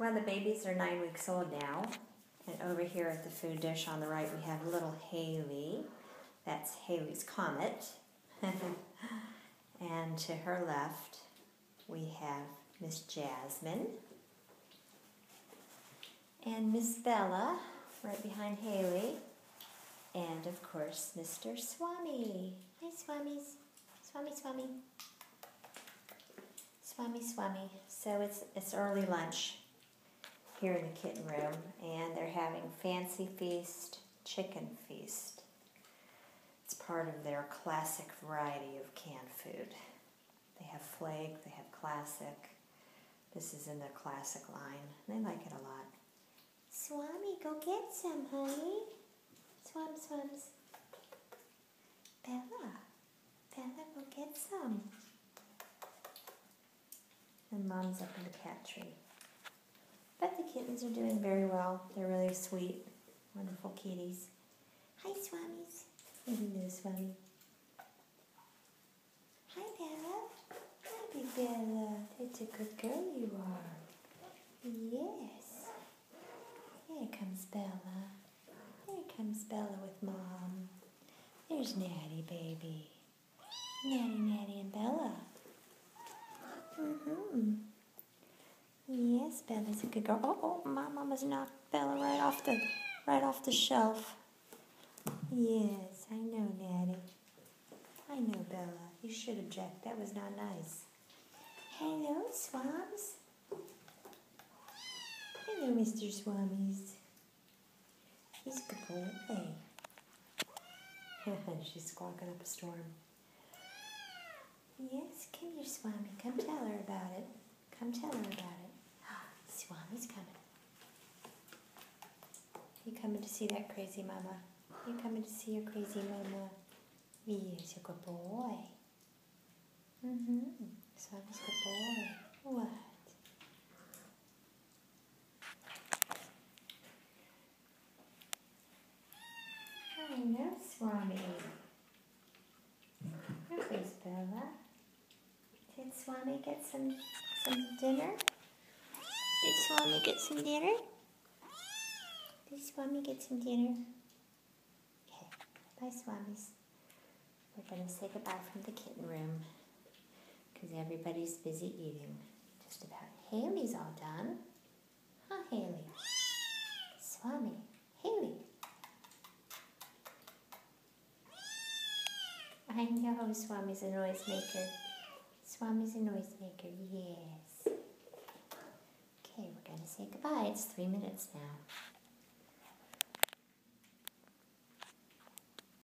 Well, the babies are nine weeks old now. And over here at the food dish on the right, we have little Haley. That's Haley's Comet. and to her left, we have Miss Jasmine. And Miss Bella, right behind Haley. And of course, Mr. Swami. Hi, Swamis. Swami, Swami. Swami, Swami. So it's, it's early lunch here in the kitten room, and they're having Fancy Feast Chicken Feast. It's part of their classic variety of canned food. They have flake, they have classic. This is in their classic line. They like it a lot. Swami, go get some, honey. Swam, swams. Bella, Bella, go get some. And mom's up in the cat tree. Kittens are doing very well. They're really sweet, wonderful kitties. Hi, Swamis. Hello, Swami. Hi, Bella. Hi, Bella. That's a good girl you are. Yes. Here comes Bella. Here comes Bella with Mom. There's Natty, baby. Natty, Natty, and Bella. Mm-hmm. Yes, Bella's a good girl. Oh, oh, my mama's knocked Bella right off the right off the shelf. Yes, I know, Natty. I know, Bella. You should object. That was not nice. Hello, Swabs. Hello, Mr. Swamis. He's a good boy. She's squawking up a storm. Yes, come here, Swami. Come tell her about it. Come tell her about it. Swami's coming. You coming to see that crazy mama? You coming to see your crazy mama? Yes, a good boy. Mm-hmm. Swami's a good boy. What? I know, Swami. Where's Bella? Did Swami get some some dinner? Did Swami get some dinner? Did Swami get some dinner? Okay, bye Swamis. We're going to say goodbye from the kitten room because everybody's busy eating. Just about. Haley's all done. Huh, Haley? Swami. Haley. I know Swami's a noisemaker. Swami's a noisemaker, yes. Okay, we're going to say goodbye. It's three minutes now.